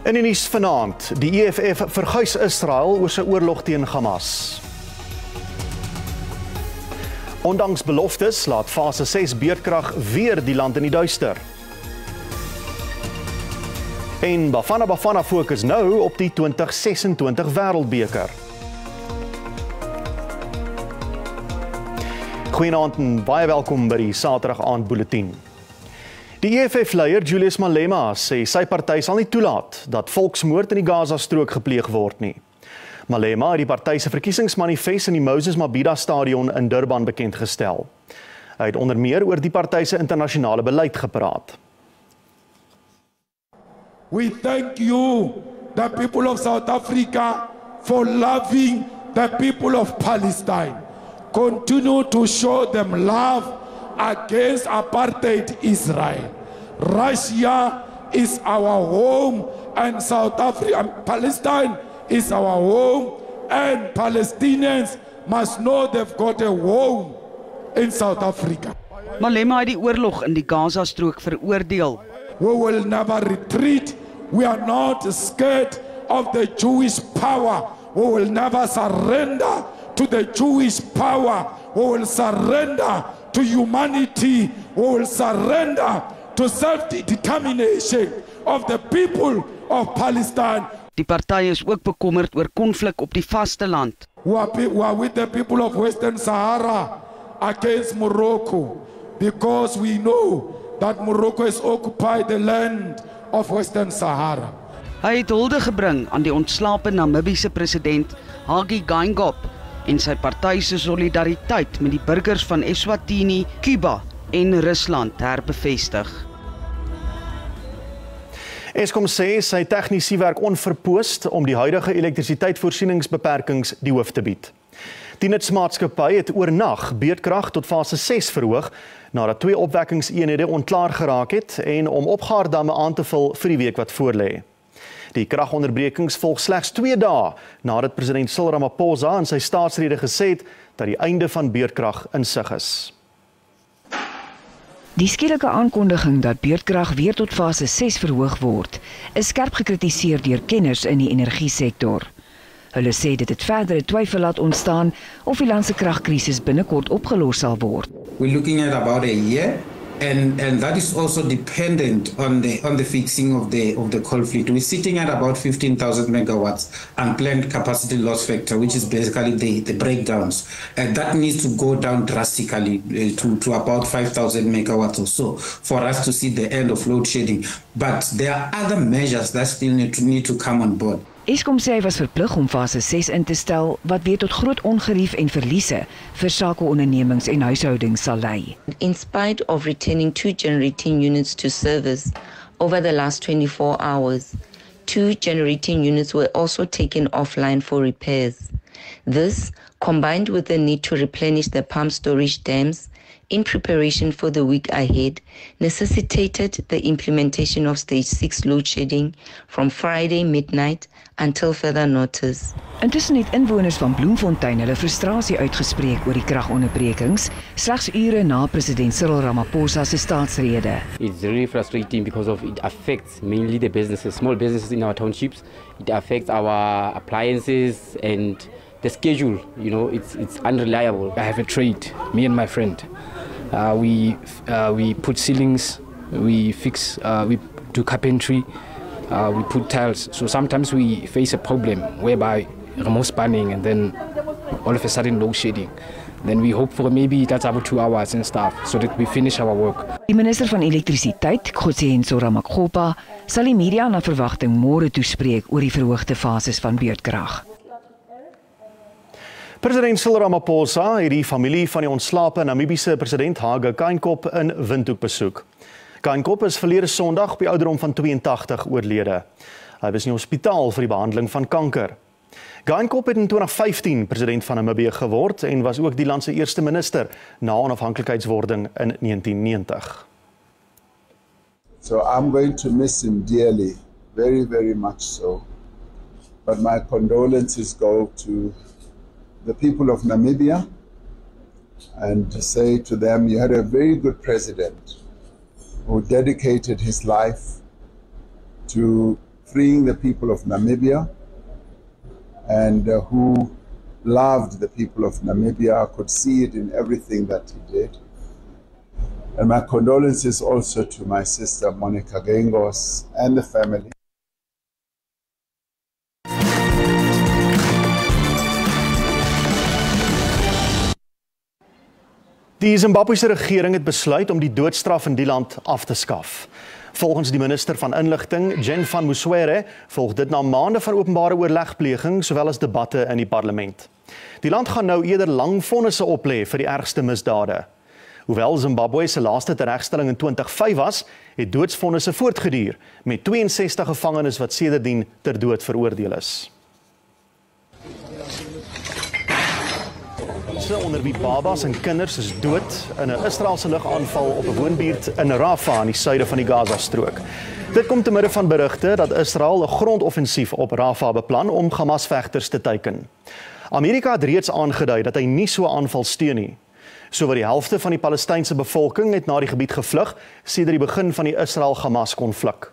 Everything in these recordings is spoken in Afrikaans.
In die nuus vanaand, die EFF verguis Israel oor sy oorlog teen Hamas. Ondanks beloftes laat fase 6 beerdkrag weer die land in die duister. En Bafana Bafana fokus nou op die 2026 Wêreldbeker. Goeienaand en baie welkom by die Saterdag aand bulletin. Die EFF-leier Julius Malema sê sy party sal nie toelaat dat volksmoord in die Gaza-strook gepleeg word nie. Malema het die party se verkiesingsmanifest in die Moses Mabhida Stadion in Durban bekend gestel. Hy het onder meer oor die party se internasionale beleid gepraat. We thank you, the people of South Africa, for loving the people of Palestine. Continue to show them love against apartheid Israel. Russia is our home and South Africa, Palestine is our home and Palestinians must know they've got a home in South Africa. Malema het die oorlog in die Gaza-strook veroordeel. We will never retreat. We are not scared of the Jewish power. We will never surrender to the Jewish power. We will surrender to humanity. We will surrender to self-determination of the people of Palestine. Die party is ook bekommerd oor konflik op die vasteland. who are, who are with the people of Western Sahara against Morocco because we know that Morocco has occupied the land of Western Sahara. Hy het hulde gebring aan die ontslape Namibiese president Hage Geingob en sy party se solidariteit met die burgers van Eswatini, Kuba en Rusland herbevestig. Eskom sê sy tegniese werk onverpoost om die huidige elektrisiteitsvoorsieningsbeperkings die hoof te bied. Die nutsmaatskappy het oornag beerdkrag tot fase 6 verhoog nadat twee opwekkingseenhede onklaar geraak het en om opgaardamme aan te vul vir die week wat voorlê. Die kragonderbrekings volg slegs 2 dae nadat president Cyril Ramaphosa in sy staatsrede gesê het dat die einde van beerdkrag in sig is. Die skielike aankondiging dat beurtkrag weer tot fase 6 verhoog word, is skerp gekritiseer deur kenners in die energiesektor. Hulle sê dit het verdere twyfel laat ontstaan of die land se kragkrisis binnekort opgelos sal word. We're looking at about a year, and and that is also dependent on the on the fixing of the of the coal fleet. We're sitting at about fifteen thousand megawatts unplanned capacity loss factor, which is basically the the breakdowns, and that needs to go down drastically uh, to to about five thousand megawatts or so for us to see the end of load shedding. But there are other measures that still need to need to come on board. Eskom sê hy was verplig om fase 6 in te stel wat weer tot groot ongerief en verliese vir sakeondernemings en huishoudings sal lei. in spite of returning two generating units to service over the last 24 hours, two generating units were also taken offline for repairs. This, combined with the need to replenish the pump storage dams in preparation for the week ahead, necessitated the implementation of stage 6 load shedding from Friday midnight until further notice. Intussen het inwoners van Bloemfontein hulle frustrasie uitgespreek oor die kragonderbrekings slegs ure na president Cyril Ramaphosa se staatsrede. It's really frustrating because of it affects mainly the businesses, small businesses in our townships. It affects our appliances and the schedule. You know, it's it's unreliable. I have a trade, me and my friend. Uh, we uh, we put ceilings, we fix, uh, we do carpentry, uh, we put tiles. So sometimes we face a problem whereby remote spanning and then all of a sudden load shedding. Then we hope for maybe that's about two hours and stuff so that we finish our work. Die minister van elektrisiteit, Kgotsienso Ramakgopa, sal die media na verwagting môre toespreek oor die verhoogde fases van beurtkrag. President Cyril Ramaphosa het die familie van die ontslape Namibiese president Hage Geingob in Windhoek besoek. Geingob is verlede Sondag op die ouderdom van 82 oorlede. Hy was in die hospitaal vir die behandeling van kanker. Geingob het in 2015 president van Namibië geword en was ook die land se eerste minister na onafhanklikheidswording in 1990. So I'm going to miss him dearly, very, very much so. But my condolences go to the people of Namibia and to say to them, you had a very good president who dedicated his life to freeing the people of Namibia and uh, who loved the people of Namibia. Could see it in everything that he did. And my condolences also to my sister Monica Gengos and the family. Die Zimbabwese regering het besluit om die doodstraf in die land af te skaf. Volgens die minister van inligting, Jen van Muswere, volg dit na maande van openbare oorlegpleging sowel as debatte in die parlement. Die land gaan nou eerder lang vonnisse oplê vir die ergste misdade. Hoewel Zimbabwe se laaste regstelling in 2005 was, het doodsvonnisse voortgeduur met 62 gevangenes wat sedertdien ter dood veroordeel is. Mense onder wie babas en kinders is dood in 'n Israeliese lugaanval op 'n woonbuurt in Rafah in die suide van die Gaza-strook. Dit kom te midde van berigte dat Israel 'n grondoffensief op Rafah beplan om Hamas-vegters te teiken. Amerika het reeds aangedui dat hy nie so 'n aanval steun nie. Sowat die helfte van die Palestynse bevolking het na die gebied gevlug sedert die begin van die Israel-Hamas-konflik.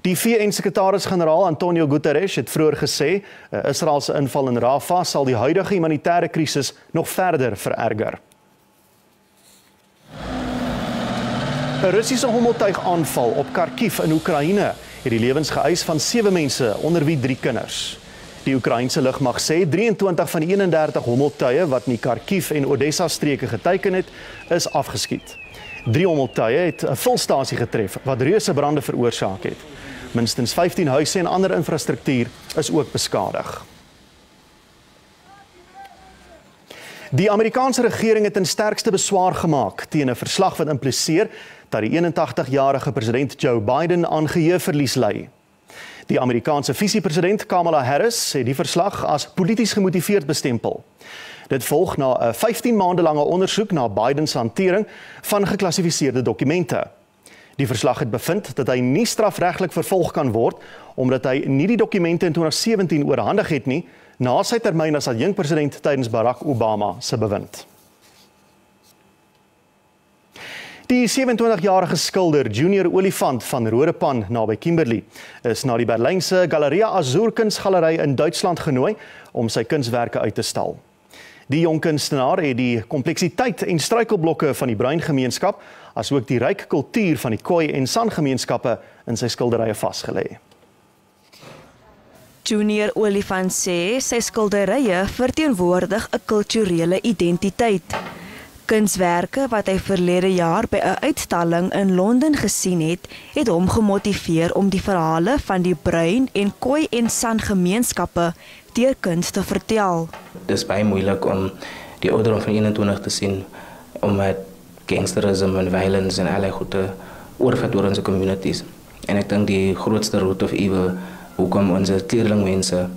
Die VN-sekretaris-generaal Antonio Guterres het vroeër gesê 'n Israeliese inval in Rafah sal die huidige humanitêre krisis nog verder vererger. 'n Russiese hommeltuigaanval op Kharkiv in Oekraïne het die lewens geëis van 7 mense onder wie 3 kinders. Die Oekraïense lugmag sê 23 van die 31 hommeltuie wat in Kharkiv en Odessa streke geteken het, is afgeskiet. Drie hommeltuie het 'n volstasie getref wat reuse brande veroorsaak het. Minstens 15 huise en ander infrastruktuur is ook beskadig. Die Amerikaanse regering het 'n sterkste beswaar gemaak teen 'n verslag wat impliseer dat die 81-jarige president Joe Biden aan geheueverlies ly. Die Amerikaanse visiepresident Kamala Harris het die verslag as polities gemotiveerd bestempel. Dit volg na 'n 15 maande lange ondersoek na Biden se hantering van geklassifiseerde dokumente. Die verslag het bevind dat hy nie strafregtelik vervolg kan word omdat hy nie die dokumente in 2017 oorhandig het nie na sy termyn as adjunkpresident tydens Barack Obama se bewind. Die 27-jarige skilder Junior Olifant van Rodepan naby Kimberley is na die Berlynse Galeria Azur kunsgalery in Duitsland genooi om sy kunswerke uit te stal. Die jong kunstenaar het die kompleksiteit en struikelblokke van die bruin gemeenskap asook die ryk kultuur van die Khoi en San gemeenskappe in sy skilderye vasgelê. Junior Olifant sê sy skilderye verteenwoordig 'n kulturele identiteit. Kunswerke wat hy verlede jaar by 'n uitstalling in Londen gesien het, het hom gemotiveer om die verhale van die bruin en Khoi en San gemeenskappe deur kuns te vertel. Dis baie moeilik om die ouderdom van 21 te sien om gangsterisme en violence en allerlei goede oorvat oor onze communities. En ek dink die grootste root of evil hoekom onze leerlingmense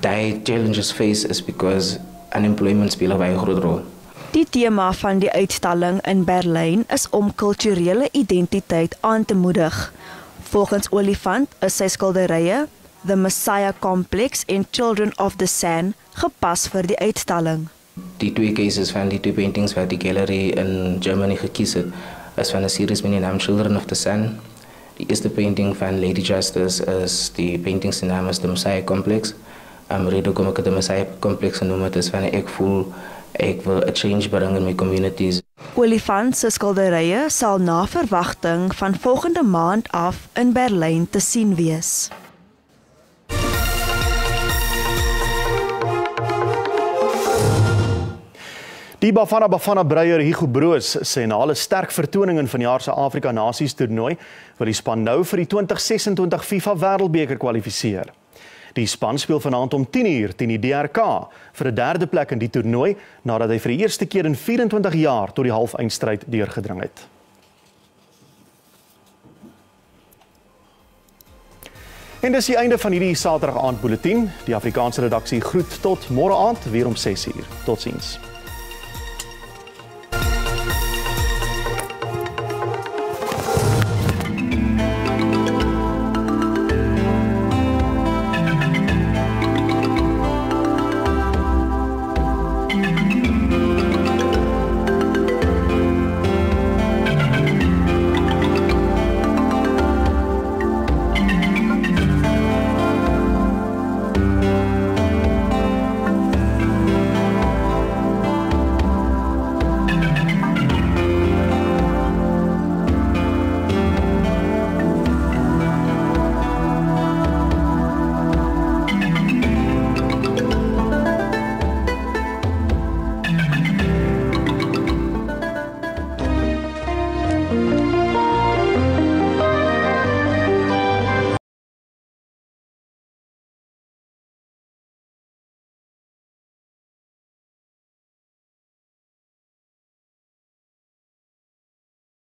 die challenges face is because unemployment speel 'n baie groot rol. Die tema van die uitstalling in Berlyn is om kulturele identiteit aan te moedig. Volgens Olifant is sy skilderye The Messiah Complex en Children of the Sun gepas vir die uitstalling. Die twee cases van die twee paintings wat die gallery in Germany gekies het, is van 'n series met die naam Children of the Sun. Die eerste painting van Lady Justice is die painting se naam is The Messiah Complex. Am rede kom ek die Messiah Complex genoem het is van ek voel ek wil 'n change bring in my communities. Olifant se skilderye sal na verwagting van volgende maand af in Berlyn te sien wees. Die Bafana Bafana breier Hugo Broos sê na alle sterk vertonings in vanjaar se Afrika Nasies toernooi wil die span nou vir die 2026 FIFA Wêreldbeker kwalifiseer. Die span speel vanaand om 10:00 teen die DRK vir 'n derde plek in die toernooi nadat hy vir die eerste keer in 24 jaar tot die halfeindstryd deurgedring het. En dis die einde van hierdie Saterdag aand bulletin. Die Afrikaanse redaksie groet tot môre aand weer om 6:00. Totsiens.